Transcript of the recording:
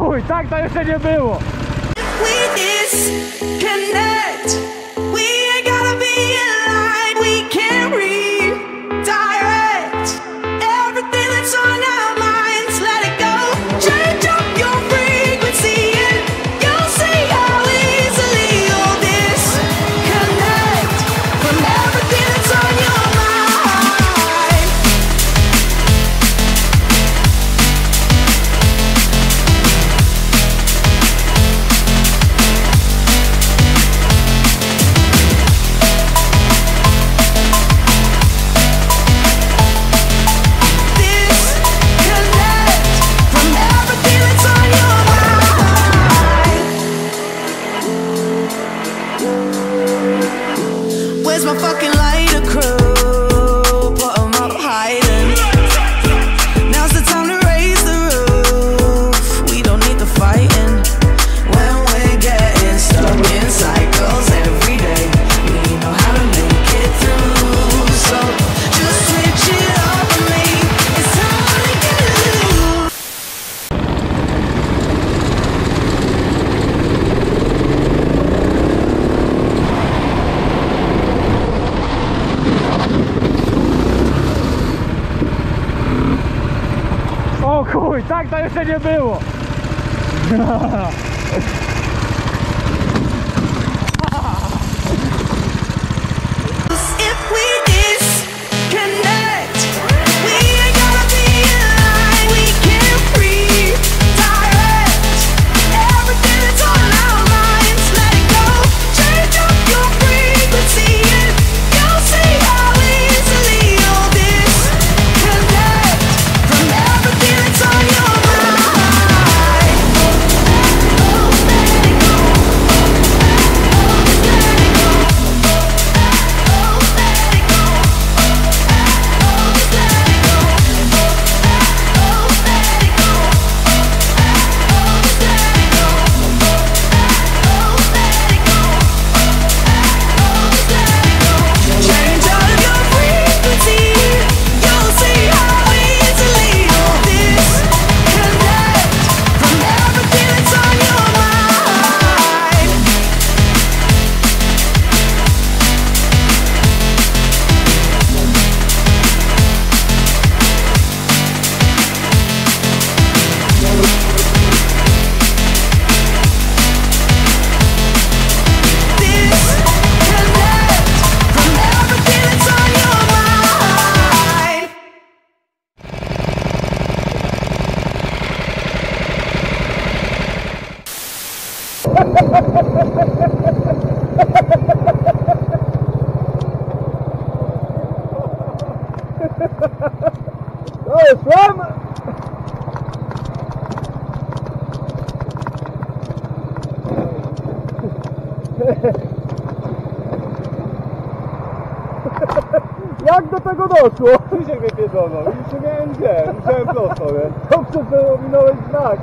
chuj, tak to jeszcze nie było! my fucking lighter crew. chuj, tak to jeszcze nie było. To jest łam! Jak do tego doszło? Krzysiek wypiedzono. Już nie miałem gdzie. Musiałem prosto, nie? Dobrze, że ominąłeś znak.